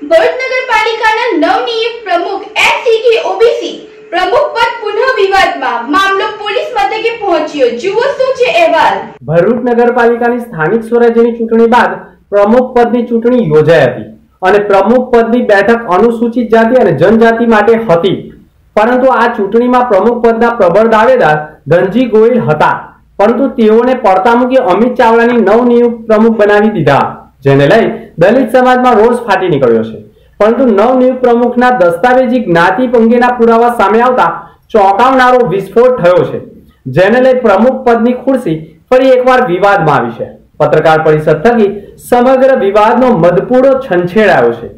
ભરૂચ નગરપાલિકાના નવનિયુક્ત પ્રમુખ એસસીટી ઓબીસી પ્રમુખ પદ પુનઃ વિવાદમાં મામલો પોલીસ મથકે પહોંચ્યો. જુઓ શું છે અહેવાલ. ભરૂચ નગરપાલિકાની સ્થાનિક સ્વરાજ્યની ચૂંટણી બાદ પ્રમુખ પદની ચૂંટણી યોજાઈ હતી અને પ્રમુખ પદની બેઠક અનુસૂચિત જાતિ અને જનજાતિ માટે હતી. પરંતુ આ ચૂંટણીમાં પ્રમુખ પદના પ્રબળ દાવેદાર ધનજી ગોયલ હતા. પરંતુ તેઓને પડતા મૂકી અમિત ચાવડાની નવનિયુક્ત પ્રમુખ બનાવી દીધા. જેને લઈ દલિત સમાજમાં રોષ ફાટી નીકળ્યો છે. પરંતુ નવનિયુક્ત પ્રમુખના દસ્તાવેજી જ્ઞાતિ અંગેના પુરાવા સામે આવતા ચોંકાવનારો વિસ્ફોટ થયો છે. જેને લઈ પ્રમુખ પદની ખુરશી ફરી એકવાર વિવાદમાં આવી છે. પત્રકાર પરિષદ થકી સમગ્ર વિવાદનો મધપૂડો છંછેડાયો છે.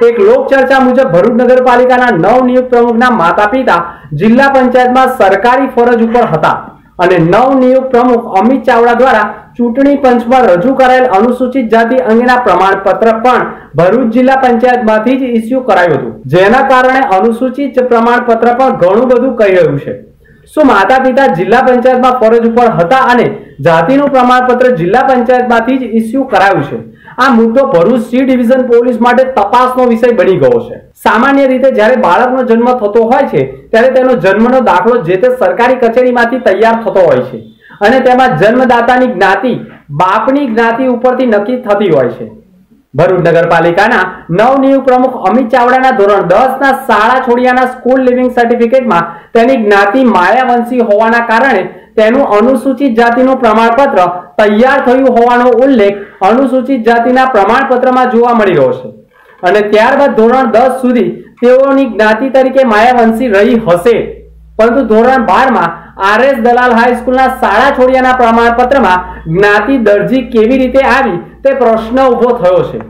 એક લોકચર્ચા મુજબ ભરૂચ નગરપાલિકાના નવનિયુક્ત પ્રમુખના માતા પિતા જિલ્લા પંચાયતમાં સરકારી ફરજ ઉપર હતા અને નવનિયુક્ત પ્રમુખ અમિત ચાવડા દ્વારા ચૂંટણી પંચમાં રજૂ કરાયેલ અનુસૂચિત જાતિ અંગેના પ્રમાણપત્ર પણ ભરૂચ જિલ્લા પંચાયતમાંથી જ ઇસ્યુ કરાયું હતું. જેના કારણે અનુસૂચિત પ્રમાણપત્ર પણ ઘણું બધું કહી રહ્યું છે. શું માતા પિતા જિલ્લા પંચાયતમાં ફરજ ઉપર હતા અને જાતિનું પ્રમાણપત્ર જિલ્લા પંચાયતમાંથી જ ઇસ્યુ કરાયું છે? આ મુદ્દો ભરૂચ સી ડિવિઝન પોલીસ માટે તપાસનો વિષય બની ગયો છે. સામાન્ય રીતે જ્યારે બાળકનો જન્મ થતો હોય છે, ત્યારે તેનો જન્મનો દાખલો જે તે સરકારી કચેરીમાંથી તૈયાર થતો હોય છે. અને તેમાં જન્મદાતાની જ્ઞાતિ, બાપની જ્ઞાતિ ઉપરથી નક્કી થતી હોય છે. ભરૂચ નગરપાલિકાના નવનિયુક્ત પ્રમુખ અમિત ચાવડાના ધોરણ દસ ના શાળા છોડિયાના સ્કૂલ લિવિંગ સર્ટિફિકેટમાં તેની જ્ઞાતિ માયાવંશી હોવાના કારણે તેનું અનુસૂચિત જાતિનું પ્રમાણપત્ર તૈયાર થયું હોવાનો ઉલ્લેખ અનુસૂચિત જાતિના પ્રમાણપત્રમાં જોવા મળી રહ્યો છે. અને ત્યારબાદ ધોરણ દસ સુધી તેઓની જ્ઞાતિ તરીકે માયાવંશી રહી હશે. પરંતુ ધોરણ બારમાં આરએસ દલાલ હાઈસ્કૂલના શાળા છોડિયાના પ્રમાણપત્રમાં જ્ઞાતિ દરજી કેવી રીતે આવી તે પ્રશ્ન ઊભો થયો છે.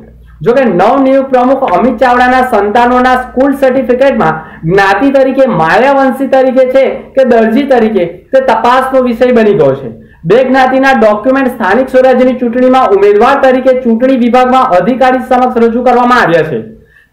જોકે નવનિયુક્ત પ્રમુખ અમિત ચાવડાના સંતાનોના સ્કૂલ સર્ટિફિકેટમાં જ્ઞાતિ તરીકે માયાવંશી તરીકે છે કે દરજી તરીકે તે તપાસનો વિષય બની ગયો છે. બે જ્ઞાતિના ડોક્યુમેન્ટ સ્થાનિક સ્વરાજ્યની ચૂંટણીમાં ઉમેદવાર તરીકે ચૂંટણી વિભાગમાં અધિકારી સમક્ષ રજૂ કરવામાં આવ્યા છે.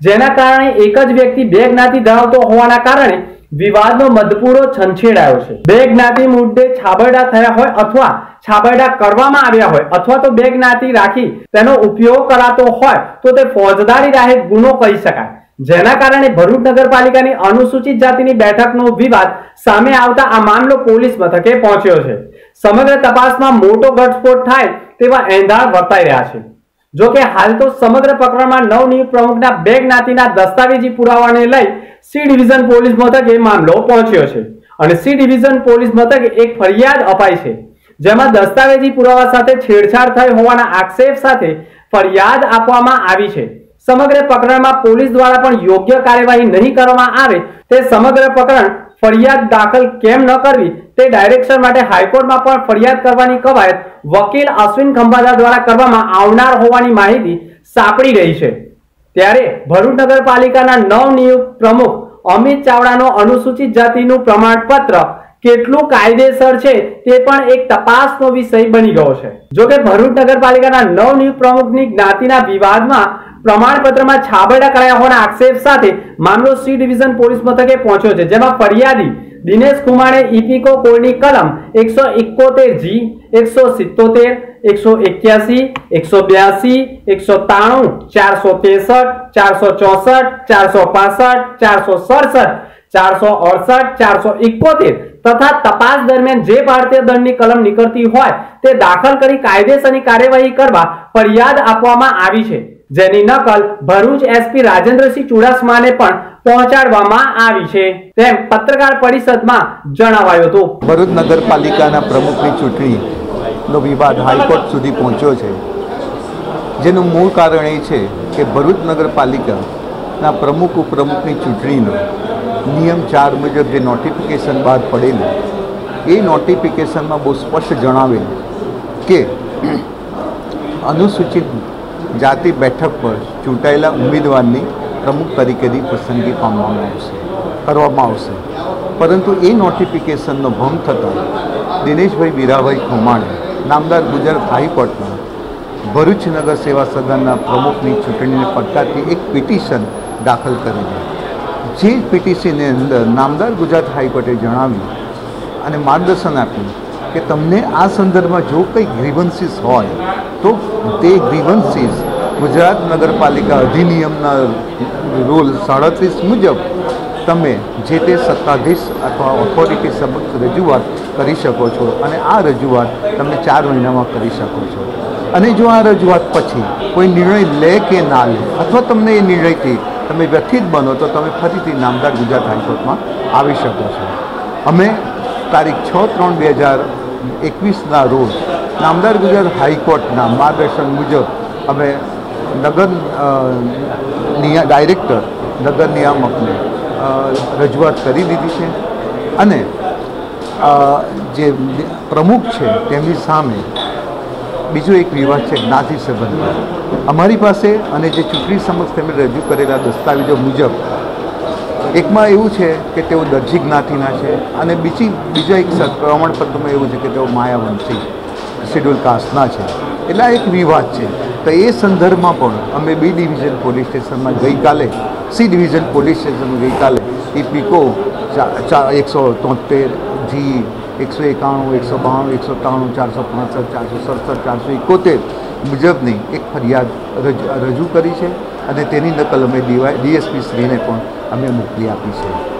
જેના કારણે એક જ વ્યક્તિ બે જ્ઞાતિ ધરાવતો હોવાના કારણે વિવાદનો મધપૂરો છંછેડાયો છે. બે જ્ઞાતિ મુદ્દે છાબરડા થયા હોય અથવા છાબરડા કરવામાં આવ્યા હોય અથવા તો બે જ્ઞાતિ રાખી તેનો ઉપયોગ કરાતો હોય તો તે ફોજદારી રાહે ગુનો કહી શકાય. જેના કારણે ભરૂચ નગરપાલિકાની અનુસૂચિત જાતિની બેઠકનો વિવાદ સામે આવતા આ મામલો પોલીસ મથકે પહોંચ્યો છે. સમગ્ર તપાસમાં મોટો ઘટસ્ફોટ થાય તેવા એંધાણ વર્તાઈ રહ્યા છે. જો કે હાલ તો સમગ્ર પ્રકરણમાં નવનિયુક્ત પ્રમુખના બે જ્ઞાતિના દસ્તાવેજી પુરાવાને લઈ સી ડિવિઝન પોલીસ મથકે મામલો પહોંચ્યો છે. અને સી ડિવિઝન પોલીસ મથકે એક ફરિયાદ અપાઈ છે. જેમાં દસ્તાવેજી પુરાવા સાથે છેડછાડ થઈ હોવાના આક્ષેપ સાથે ફરિયાદ આપવામાં આવી છે. સમગ્ર પ્રકરણમાં પોલીસ દ્વારા પણ યોગ્ય કાર્યવાહી નહીં કરવામાં આવે તે સમગ્ર પ્રકરણ ફરિયાદ દાખલ કેમ ન કરવી તે ડાયરેક્શન માટે હાઈકોર્ટમાં પણ ફરિયાદ કરવાની કવાયત વકીલ અશ્વિન ખંભાલા દ્વારા કરવામાં આવનાર હોવાની માહિતી સાંપડી રહી છે. ત્યારે ભરૂચ નગરપાલિકાના નવનિયુક્ત પ્રમુખ અમિત ચાવડાનો અનુસૂચિત જાતિનું પ્રમાણપત્ર કેટલું કાયદેસર છે તે પણ એક તપાસનો વિષય બની ગયો છે. જો કે ભરૂચ નગરપાલિકાના નવનિયુક્ત પ્રમુખની જ્ઞાતિના વિવાદમાં પ્રમાણપત્રમાં છાબરડા કરાયા હોવાના આક્ષેપ સાથે મામલો સી ડિવિઝન પોલીસ મથકે પહોંચ્યો છે, જેમાં ફરિયાદી દિનેશ કુમારે ઇપિકો કોડની કલમ એકસો ઇકોતેર જી, એકસો સિત્તોતેર, એકસો એક્યાસી, એકસો બ્યાસી, એકસો ત્રાણું ચારસો ત્રેસઠ, ચારસો ચોસઠ, ચારસો પાસઠ, ચારસો સડસઠ, ચારસો અડસઠ, ચારસો ઇકોતેર તથા તપાસ દરમિયાન જે ભારતીય દંડની કલમ નીકળતી હોય તે દાખલ કરી કાયદેસરની કાર્યવાહી કરવા ફરિયાદ આપવામાં આવી છે. જેની નકલ ભરૂચ એસપી રાજેન્દ્રસિંહ ચુડાસમાને પણ પહોંચાડવામાં આવી છે. તેમ પત્રકાર પરિષદમાં જણાવાયું હતું. ભરૂચ નગરપાલિકાના પ્રમુખની ચૂંટણીનો વિવાદ હાઈકોર્ટ સુધી પહોંચ્યો છે. જેનું મૂળ કારણ એ છે કે ભરૂચ નગરપાલિકાના પ્રમુખ ઉપપ્રમુખની ચૂંટણીનો નિયમ ચાર મુજબ જે નોટિફિકેશન બહાર પડેલું, એ નોટિફિકેશનમાં બહુ સ્પષ્ટ જણાવેલું કે અનુસૂચિત જાતિ બેઠક પર ચૂંટાયેલા ઉમેદવારની પ્રમુખ તરીકેની પસંદગી પામવામાં આવશે, કરવામાં આવશે. પરંતુ એ નોટિફિકેશનનો ભંગ થતાં દિનેશભાઈ વીરાભાઈ ખુમાણે, નામદાર ગુજરાત હાઈકોર્ટમાં ભરૂચ નગર સેવા સદનના પ્રમુખની ચૂંટણીને પડકારતી એક પિટિશન દાખલ કરેલી જે પિટિશનની અંદર નામદાર ગુજરાત હાઈકોર્ટે જણાવ્યું અને માર્ગદર્શન આપ્યું કે તમને આ સંદર્ભમાં જો કંઈ ગ્રીવન્સીસ હોય, તો તે ગ્રીવન્સીસ ગુજરાત નગરપાલિકા અધિનિયમના રૂલ સાડત્રીસ મુજબ તમે જે તે સત્તાધીશ અથવા ઓથોરિટી સમક્ષ રજૂઆત કરી શકો છો અને આ રજૂઆત તમે ચાર મહિનામાં કરી શકો છો. અને જો આ રજૂઆત પછી કોઈ નિર્ણય લે કે ના લે અથવા તમને એ નિર્ણયથી તમે વ્યથિત બનો તો તમે ફરીથી નામદાર ગુજરાત હાઈકોર્ટમાં આવી શકો છો. અમે તારીખ છ ત્રણ બે હજાર એકવીસના રોજ નામદાર ગુજરાત હાઈકોર્ટના માર્ગદર્શન મુજબ અમે નગર નિયા, ડાયરેક્ટર નગર નિયામકને રજૂઆત કરી દીધી છે અને જે પ્રમુખ છે તેમની સામે બીજો એક વિવાદ છે જ્ઞાતિ સંબંધમાં. અમારી પાસે અને જે ચૂંટણી સમક્ષ તેમણે રજૂ કરેલા દસ્તાવેજો મુજબ એકમાં એવું છે કે તેઓ દરજી જ્ઞાતિના છે અને બીજી, બીજા એક પ્રમાણપત્રમાં એવું છે કે તેઓ માયાવંશી શેડ્યુલ કાસ્ટના છે. એટલે એક વિવાદ છે. તો એ સંદર્ભમાં પણ અમે બી ડિવિઝન પોલીસ સ્ટેશનમાં ગઈકાલે, સી ડિવિઝન પોલીસ સ્ટેશનમાં ગઈકાલે એ પીકો ચા એકસો તોતેર, જી, એકસો એકાણું, એકસો બાણું, એકસો ત્રાણું, ચારસો પાંસઠ, ચારસો સડસઠ, ચારસો એકોતેર મુજબની એક ફરિયાદ રજૂ કરી છે. અને તેની નકલ અમે ડીવાય ડીએસપી શ્રીને પણ અમે મોકલી આપી છે.